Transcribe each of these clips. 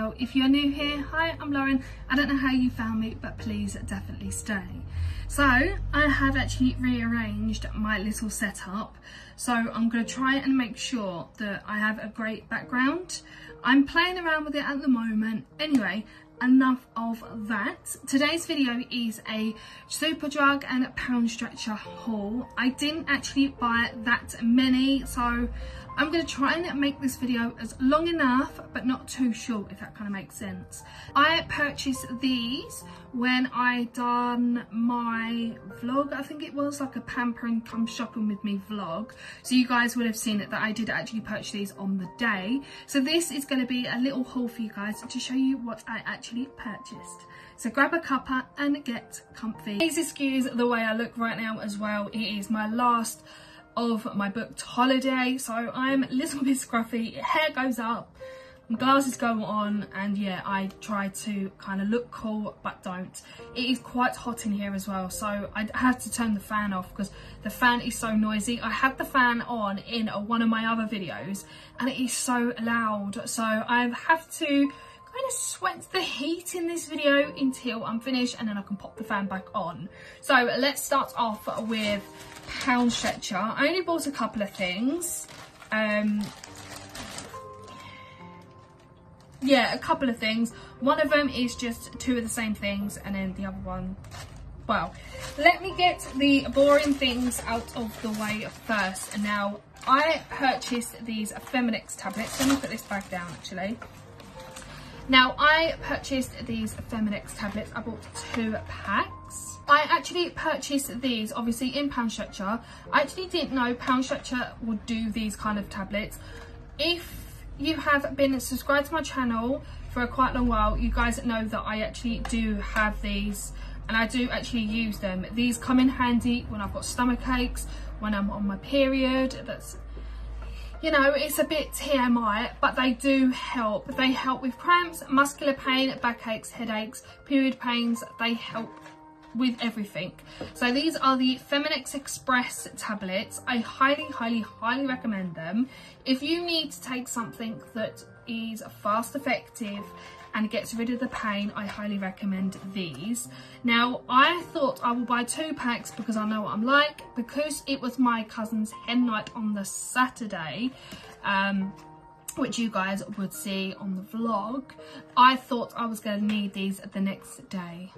channel. If you're new here, hi, I'm Lauren. I don't know how you found me, but please definitely stay. So I have actually rearranged my little setup. So I'm going to try and make sure that I have a great background. I'm playing around with it at the moment. Anyway, enough of that. Today's video is a Superdrug and Pound Stretcher haul. I didn't actually buy that many, so I'm going to try and make this video as long enough but not too short if that kind of makes sense. I purchased these when I done my vlog I think it was like a pampering come shopping with me vlog so you guys would have seen it that I did actually purchase these on the day so this is going to be a little haul for you guys to show you what I actually purchased. So grab a cuppa and get comfy. Please excuse the way I look right now as well. It is my last of my booked holiday. So I'm a little bit scruffy. Hair goes up glasses go on and yeah I try to kind of look cool but don't. It is quite hot in here as well so I had to turn the fan off because the fan is so noisy. I had the fan on in one of my other videos and it is so loud. So I have to kind of sweat the heat in this video until I'm finished and then I can pop the fan back on so let's start off with pound stretcher. I only bought a couple of things. Um, yeah, a couple of things. One of them is just two of the same things and then the other one, well, let me get the boring things out of the way first. And now I purchased these Feminax tablets. Let me put this back down actually. Now I purchased these Feminax tablets. I bought two packs. I actually purchased these obviously in Pound Stretcher. I actually didn't know Pound Stretcher would do these kind of tablets. If you have been subscribed to my channel for a quite long while, you guys know that I actually do have these and I do actually use them. These come in handy when I've got stomach aches, when I'm on my period. That's you know, it's a bit TMI, but they do help. They help with cramps, muscular pain, backaches, headaches, period pains. They help with everything. So these are the Feminax Express tablets. I highly, highly, highly recommend them. If you need to take something that is fast effective and gets rid of the pain, I highly recommend these. Now, I thought I will buy two packs because I know what I'm like. Because it was my cousin's hen night on the Saturday, um, which you guys would see on the vlog, I thought I was going to need these the next day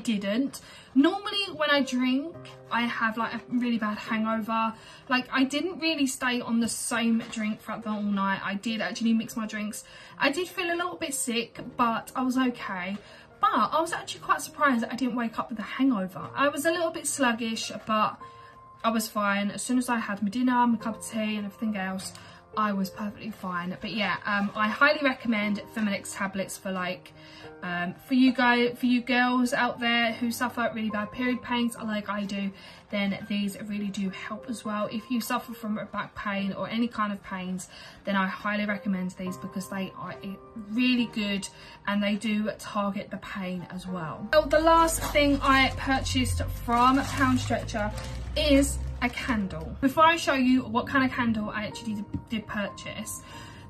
didn't. Normally when I drink, I have like a really bad hangover. Like I didn't really stay on the same drink throughout the whole night. I did actually mix my drinks. I did feel a little bit sick, but I was okay. But I was actually quite surprised that I didn't wake up with a hangover. I was a little bit sluggish, but I was fine. As soon as I had my dinner, my cup of tea and everything else, I was perfectly fine. But yeah, um, I highly recommend Feminax tablets for like, um, for you guys, for you girls out there who suffer really bad period pains like I do, then these really do help as well. If you suffer from back pain or any kind of pains, then I highly recommend these because they are really good and they do target the pain as well. So the last thing I purchased from Pound Stretcher is a candle. Before I show you what kind of candle I actually did purchase,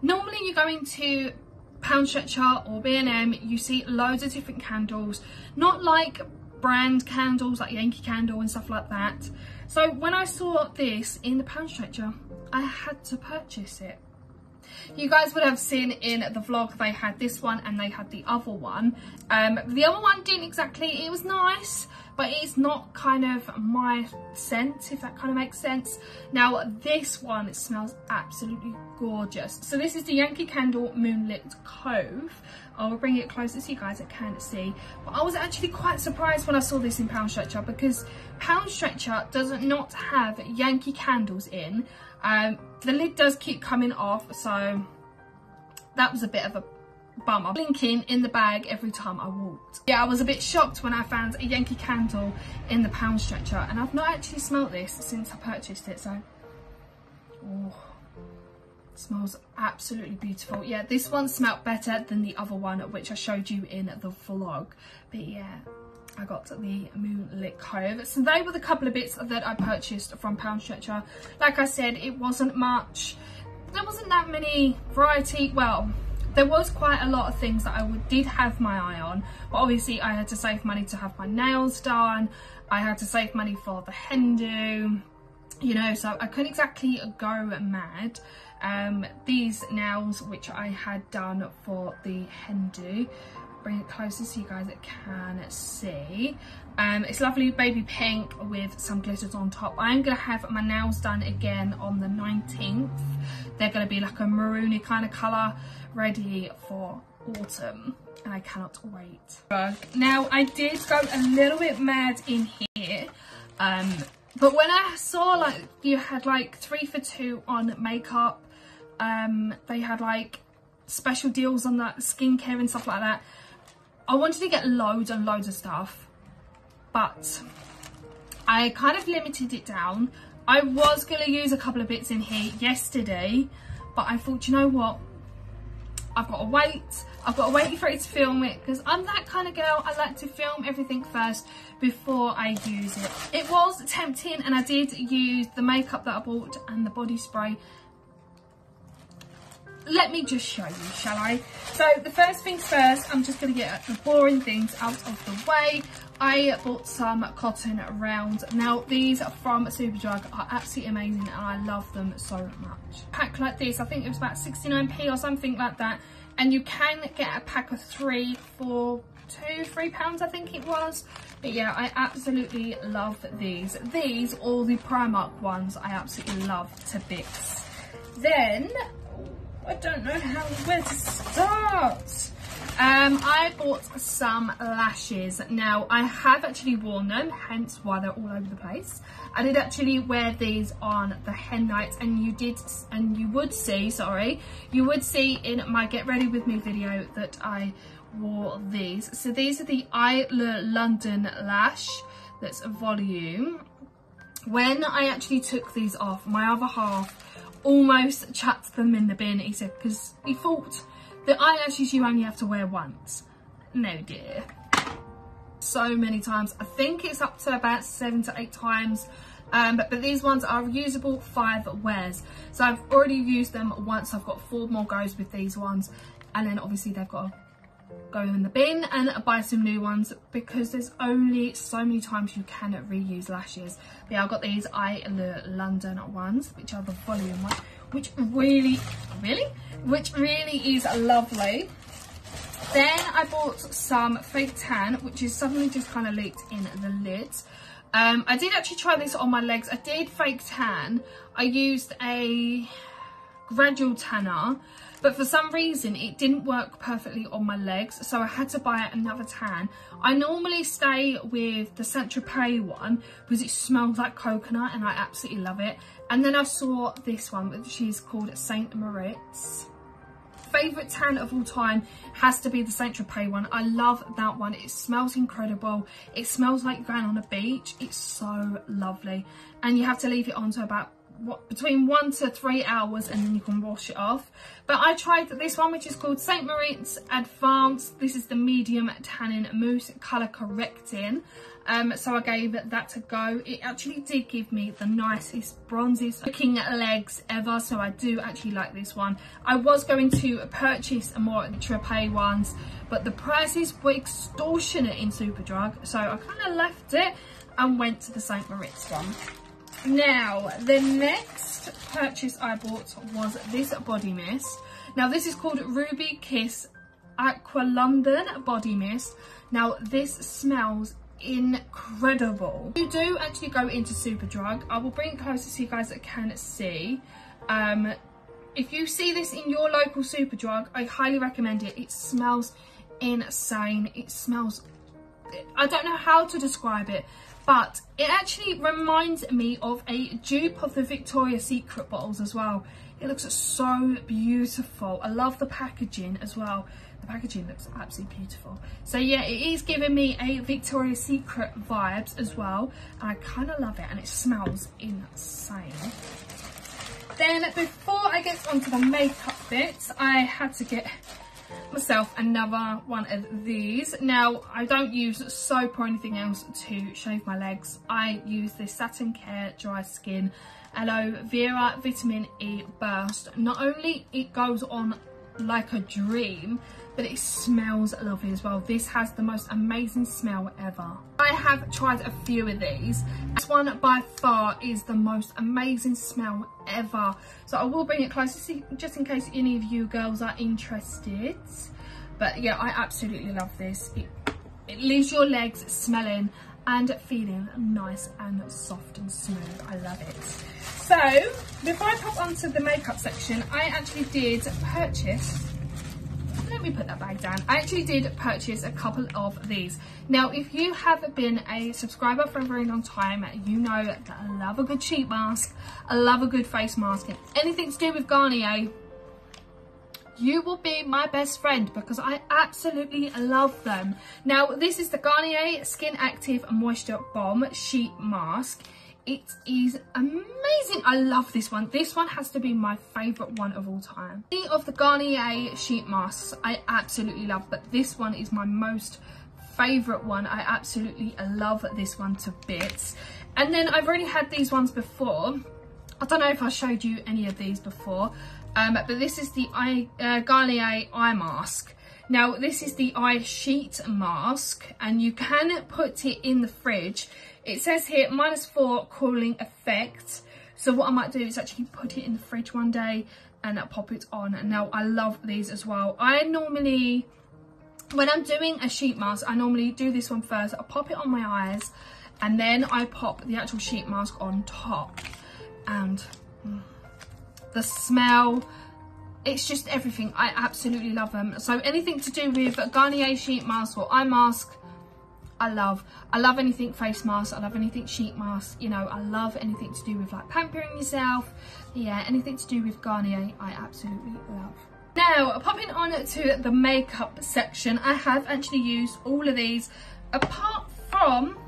normally you go into Pound Stretcher or B&M, you see loads of different candles, not like brand candles like Yankee Candle and stuff like that. So when I saw this in the Pound Stretcher, I had to purchase it. You guys would have seen in the vlog they had this one and they had the other one. Um, the other one didn't exactly, it was nice, but it's not kind of my scent, if that kind of makes sense. Now, this one, it smells absolutely gorgeous. So this is the Yankee Candle Moonlit Cove. I'll bring it closer so you guys can see. But I was actually quite surprised when I saw this in Pound Stretcher because Pound Stretcher does not have Yankee candles in. Um, the lid does keep coming off, so that was a bit of a bummer. Blinking in the bag every time I walked. Yeah, I was a bit shocked when I found a Yankee candle in the pound stretcher and I've not actually smelt this since I purchased it, so... Oh, smells absolutely beautiful. Yeah, this one smelt better than the other one, which I showed you in the vlog. But yeah, I got the Moonlit Cove. So they were the couple of bits that I purchased from Pound Stretcher. Like I said, it wasn't much. There wasn't that many variety. Well, there was quite a lot of things that I would, did have my eye on but obviously I had to save money to have my nails done. I had to save money for the hen do you know so I couldn't exactly go mad. Um, these nails which I had done for the hen do bring it closer so you guys can see. Um, it's lovely baby pink with some glitters on top. I'm gonna have my nails done again on the 19th they're gonna be like a maroony kind of color ready for autumn and I cannot wait. Now I did go a little bit mad in here um, but when I saw like you had like three for two on makeup um, they had like special deals on that skincare and stuff like that I wanted to get loads and loads of stuff, but I kind of limited it down. I was going to use a couple of bits in here yesterday, but I thought, you know what? I've got to wait. I've got to wait for it to film it because I'm that kind of girl. I like to film everything first before I use it. It was tempting and I did use the makeup that I bought and the body spray let me just show you, shall I? So the first things first, I'm just going to get the boring things out of the way. I bought some cotton rounds. Now these are from Superdrug are absolutely amazing and I love them so much. Pack like this, I think it was about 69p or something like that. And you can get a pack of three for two, three pounds I think it was. But yeah, I absolutely love these. These, all the Primark ones, I absolutely love to bits. Then I don't know how where to start. Um, I bought some lashes. Now, I have actually worn them, hence why they're all over the place. I did actually wear these on the hen night and you did, and you would see, sorry, you would see in my get ready with me video that I wore these. So these are the I London Lash, that's a volume. When I actually took these off, my other half almost chucked them in the bin, he said, because he thought the eyelashes you only have to wear once. No dear. So many times. I think it's up to about seven to eight times. Um, but, but these ones are reusable five wears. So I've already used them once. I've got four more goes with these ones. And then obviously they've got go in the bin and buy some new ones because there's only so many times you can reuse lashes. But yeah, I've got these I London ones, which are the volume one, which really, really, which really is lovely. Then I bought some fake tan, which is suddenly just kind of leaked in the lid. Um, I did actually try this on my legs. I did fake tan. I used a gradual tanner but for some reason it didn't work perfectly on my legs so I had to buy another tan. I normally stay with the Saint Tropez one because it smells like coconut and I absolutely love it and then I saw this one which is called Saint Moritz. Favourite tan of all time has to be the Saint Tropez one. I love that one. It smells incredible. It smells like going on a beach. It's so lovely. And you have to leave it on to about between one to three hours and then you can wash it off. But I tried this one which is called St. Moritz Advanced. This is the medium tannin mousse colour correcting. Um, so I gave that a go. It actually did give me the nicest, bronziest looking legs ever. So I do actually like this one. I was going to purchase a more Tropez ones, but the prices were extortionate in Superdrug. So I kind of left it and went to the St. Moritz one. Now, the next purchase I bought was this body mist. Now, this is called Ruby Kiss Aqua London Body Mist. Now, this smells incredible. You do actually go into Superdrug. I will bring it closer so you guys can see. Um, if you see this in your local Superdrug, I highly recommend it. It smells insane. It smells... I don't know how to describe it, but it actually reminds me of a dupe of the Victoria's Secret bottles as well. It looks so beautiful. I love the packaging as well. The packaging looks absolutely beautiful. So yeah, it is giving me a Victoria's Secret vibes as well. And I kind of love it and it smells insane. Then before I get onto the makeup bits, I had to get myself another one of these. Now, I don't use soap or anything else to shave my legs. I use this Satin Care Dry Skin Aloe Vera Vitamin E Burst. Not only it goes on like a dream but it smells lovely as well. This has the most amazing smell ever. I have tried a few of these. This one by far is the most amazing smell ever. So i will bring it closer just in case any of you girls are interested. But yeah i absolutely love this. It, it leaves your legs smelling and feeling nice and soft and smooth i love it so before i pop onto the makeup section i actually did purchase let me put that bag down. I actually did purchase a couple of these. Now, if you have been a subscriber for a very long time, you know that I love a good sheet mask. I love a good face mask. And anything to do with Garnier, you will be my best friend because I absolutely love them. Now, this is the Garnier Skin Active Moisture Bomb Sheet Mask. It is amazing. I love this one. This one has to be my favourite one of all time. Any of the Garnier sheet masks I absolutely love, but this one is my most favourite one. I absolutely love this one to bits. And then I've already had these ones before. I don't know if I showed you any of these before, um, but this is the eye, uh, Garnier eye mask. Now, this is the eye sheet mask, and you can put it in the fridge it says here minus four cooling effect. So what I might do is actually put it in the fridge one day and pop it on. And now I love these as well. I normally, when I'm doing a sheet mask, I normally do this one first. I pop it on my eyes and then I pop the actual sheet mask on top. And mm, the smell, it's just everything. I absolutely love them. So anything to do with Garnier sheet mask or eye mask, I love. I love anything face mask. I love anything sheet mask. You know, I love anything to do with like pampering yourself. Yeah, anything to do with Garnier, I absolutely love. Now, popping on to the makeup section, I have actually used all of these apart from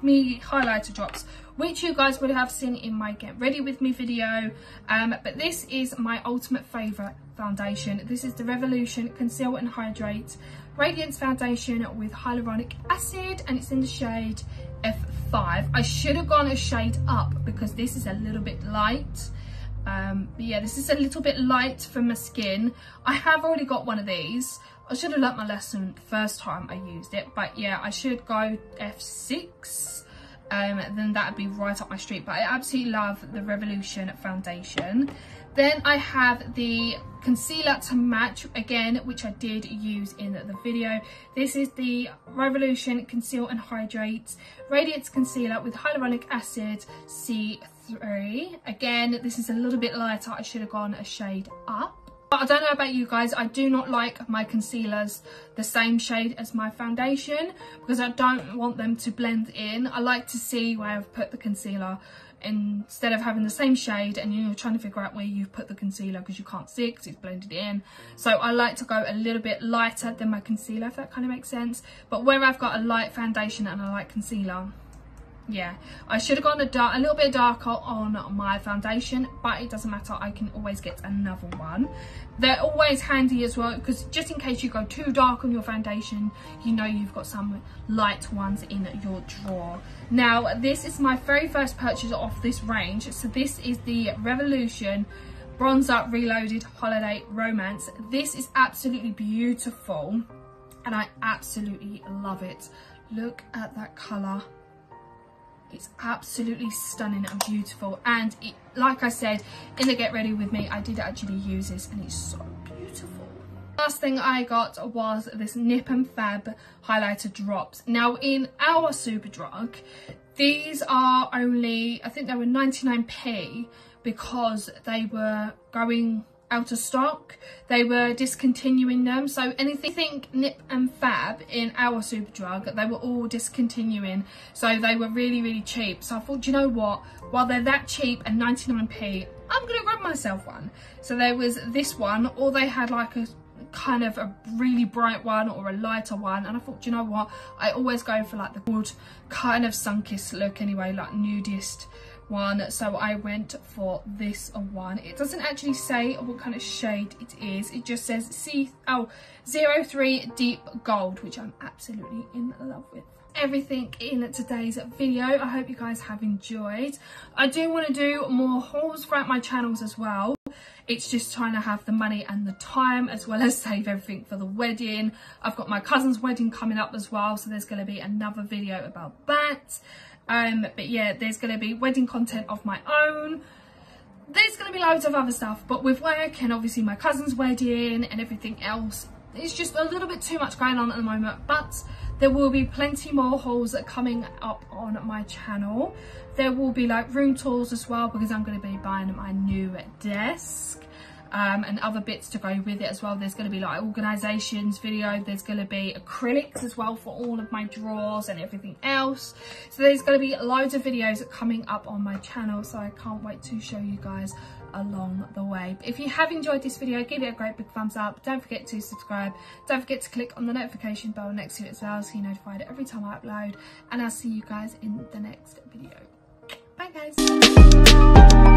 me highlighter drops which you guys would have seen in my get ready with me video um, but this is my ultimate favorite foundation this is the revolution conceal and hydrate Radiance Foundation with hyaluronic acid and it's in the shade F5. I should have gone a shade up because this is a little bit light. Um, but yeah, this is a little bit light for my skin. I have already got one of these. I should have learnt my lesson first time I used it. But yeah, I should go F6. Um, then that would be right up my street. But I absolutely love the Revolution foundation. Then I have the concealer to match again, which I did use in the video. This is the Revolution Conceal and Hydrate Radiance Concealer with Hyaluronic Acid C3. Again, this is a little bit lighter. I should have gone a shade up. I don't know about you guys, I do not like my concealers the same shade as my foundation because I don't want them to blend in. I like to see where I've put the concealer instead of having the same shade and you're trying to figure out where you've put the concealer because you can't see it because it's blended in. So I like to go a little bit lighter than my concealer if that kind of makes sense. But where I've got a light foundation and a light concealer, yeah. I should have gone a dark a little bit darker on my foundation but it doesn't matter. I can always get another one. They're always handy as well because just in case you go too dark on your foundation you know you've got some light ones in your drawer. Now this is my very first purchase of this range. So this is the revolution bronze bronzer reloaded holiday romance. This is absolutely beautiful and i absolutely love it. Look at that color it's absolutely stunning and beautiful. And it, like I said, in the Get Ready With Me, I did actually use this and it's so beautiful. Last thing I got was this Nip and Fab highlighter drops. Now in our Superdrug, these are only, I think they were 99p because they were going out of stock. They were discontinuing them. So anything Nip and Fab in our Superdrug, they were all discontinuing. So they were really, really cheap. So I thought, you know what? While they're that cheap and 99p, I'm going to grab myself one. So there was this one, or they had like a kind of a really bright one or a lighter one and I thought you know what I always go for like the good kind of sun-kissed look anyway like nudist one so I went for this one it doesn't actually say what kind of shade it is it just says C oh 03 deep gold which I'm absolutely in love with everything in today's video I hope you guys have enjoyed I do want to do more hauls throughout my channels as well It's just trying to have the money and the time as well as save everything for the wedding. I've got my cousin's wedding coming up as well. So there's going to be another video about that. Um, but yeah, there's going to be wedding content of my own. There's going to be loads of other stuff but with work and obviously my cousin's wedding and everything else it's just a little bit too much going on at the moment but there will be plenty more hauls coming up on my channel. There will be like room tours as well because i'm going to be buying my new desk um, and other bits to go with it as well. There's going to be like organisations video. There's going to be acrylics as well for all of my drawers and everything else. So there's going to be loads of videos coming up on my channel. So I can't wait to show you guys along the way. If you have enjoyed this video, give it a great big thumbs up. Don't forget to subscribe. Don't forget to click on the notification bell next to it as well so you're notified every time I upload. And I'll see you guys in the next video. Bye guys.